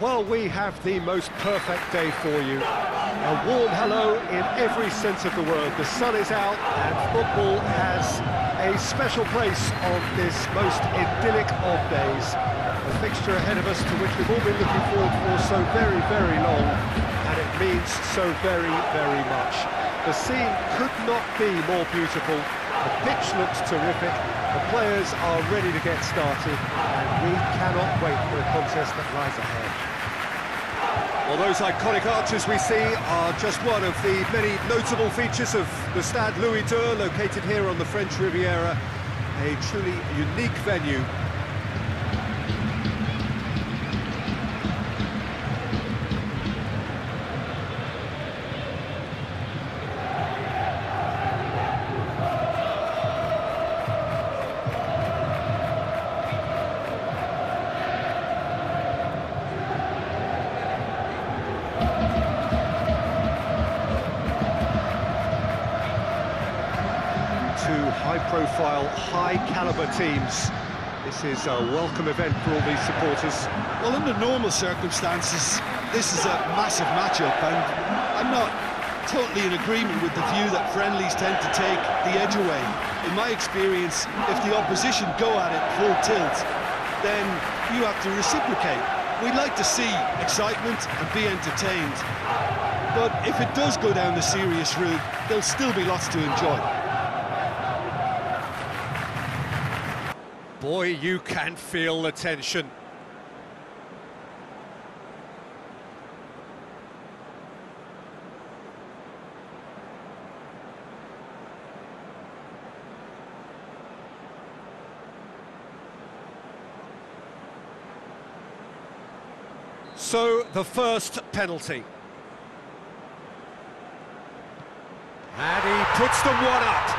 Well, we have the most perfect day for you. A warm hello in every sense of the word. The sun is out and football has a special place on this most idyllic of days. A fixture ahead of us to which we've all been looking forward for so very, very long, and it means so very, very much. The scene could not be more beautiful. The pitch looks terrific. The players are ready to get started, and we cannot wait for the contest that lies ahead. Well, those iconic arches we see are just one of the many notable features of the Stade Louis II, located here on the French Riviera, a truly unique venue high-profile, high-caliber teams. This is a welcome event for all these supporters. Well, under normal circumstances, this is a massive matchup, and I'm not totally in agreement with the view that friendlies tend to take the edge away. In my experience, if the opposition go at it full tilt, then you have to reciprocate. We'd like to see excitement and be entertained. But if it does go down the serious route, there'll still be lots to enjoy. Boy, you can feel the tension. So, the first penalty. And he puts them one up.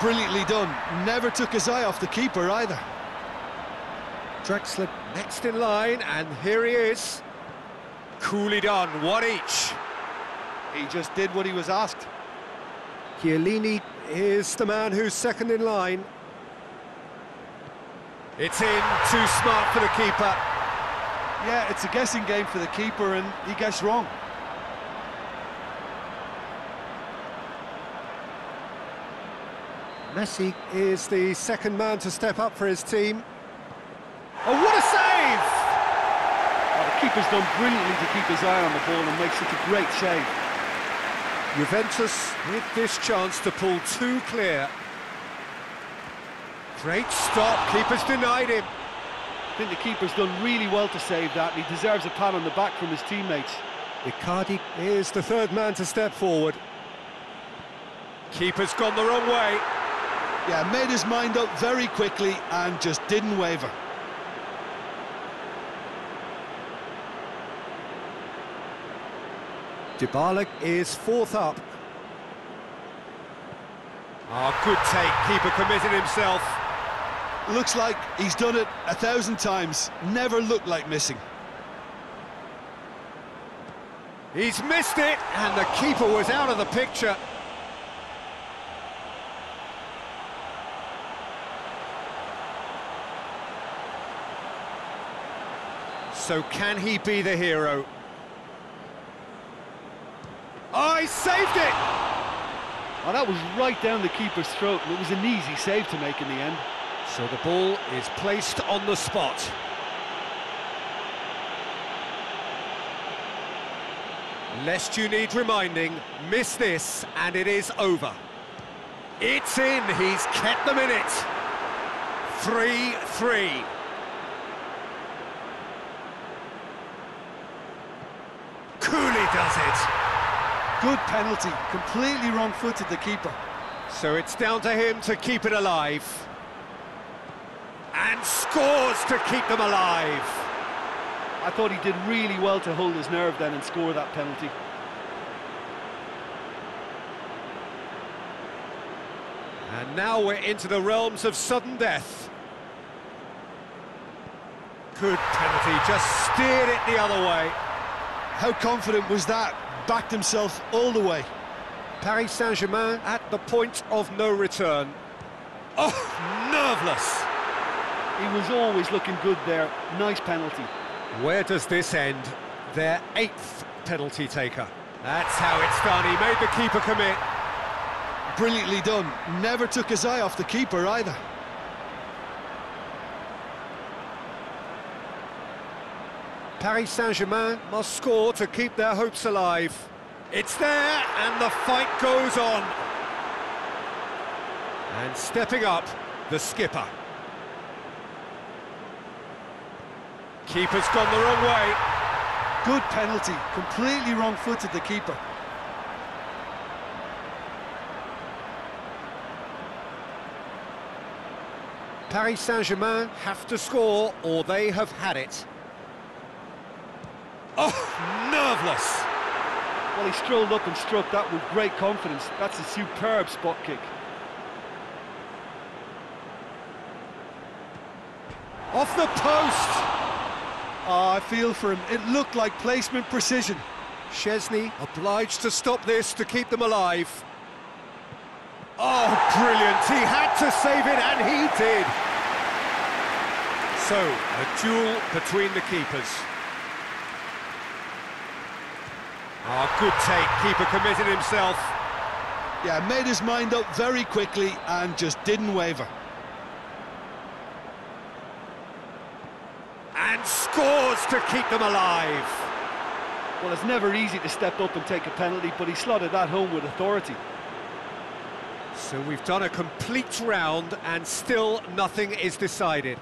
Brilliantly done. Never took his eye off the keeper either. Draxler next in line, and here he is. Coolly done, one each. He just did what he was asked. Chiellini is the man who's second in line. It's in, too smart for the keeper. Yeah, it's a guessing game for the keeper, and he guessed wrong. Messi is the second man to step up for his team. Oh, what a save! Well, the keeper's done brilliantly to keep his eye on the ball and make such a great save. Juventus with this chance to pull two clear. Great stop, keeper's denied him. I think the keeper's done really well to save that, and he deserves a pat on the back from his teammates. Icardi is the third man to step forward. Keeper's gone the wrong way. Yeah, made his mind up very quickly and just didn't waver. Dybala is fourth up. Oh, good take, keeper committed himself. Looks like he's done it a thousand times, never looked like missing. He's missed it, and the keeper was out of the picture. So can he be the hero? Oh, he saved it! Oh, that was right down the keeper's throat, and it was an easy save to make in the end. So the ball is placed on the spot. Lest you need reminding, miss this and it is over. It's in, he's kept them in it. 3-3. Does it. Good penalty, completely wrong-footed the keeper. So it's down to him to keep it alive. And scores to keep them alive. I thought he did really well to hold his nerve then and score that penalty. And now we're into the realms of sudden death. Good penalty, just steered it the other way. How confident was that? Backed himself all the way. Paris Saint-Germain at the point of no return. Oh, nerveless! He was always looking good there. Nice penalty. Where does this end? Their eighth penalty taker. That's how it's done. He made the keeper commit. Brilliantly done. Never took his eye off the keeper either. Paris Saint-Germain must score to keep their hopes alive. It's there, and the fight goes on. And stepping up, the skipper. Keeper's gone the wrong way. Good penalty. Completely wrong-footed the keeper. Paris Saint-Germain have to score, or they have had it. Oh, nerveless! Well, he strolled up and struck that with great confidence. That's a superb spot kick. Off the post! Oh, I feel for him. It looked like placement precision. Szczesny obliged to stop this to keep them alive. Oh, brilliant! He had to save it, and he did! So, a duel between the keepers. Oh, good take. Keeper committed himself. Yeah, made his mind up very quickly and just didn't waver. And scores to keep them alive. Well, it's never easy to step up and take a penalty, but he slotted that home with authority. So we've done a complete round and still nothing is decided.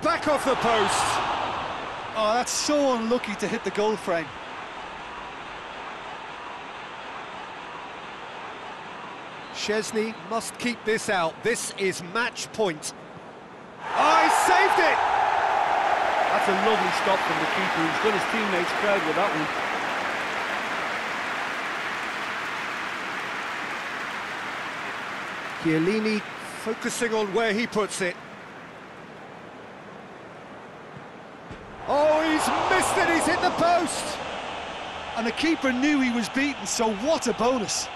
Back off the post. Oh, that's so unlucky to hit the goal frame. Szczesny must keep this out. This is match point. Oh, saved it! That's a lovely stop from the keeper. He's got his teammates proud with that one. Chiellini focusing on where he puts it. Oh, he's missed it, he's hit the post! And the keeper knew he was beaten, so what a bonus.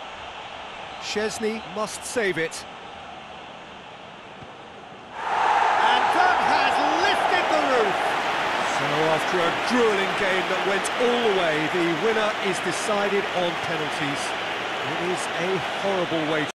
Szczesny must save it. And that has lifted the roof! So after a grueling game that went all the way, the winner is decided on penalties. It is a horrible way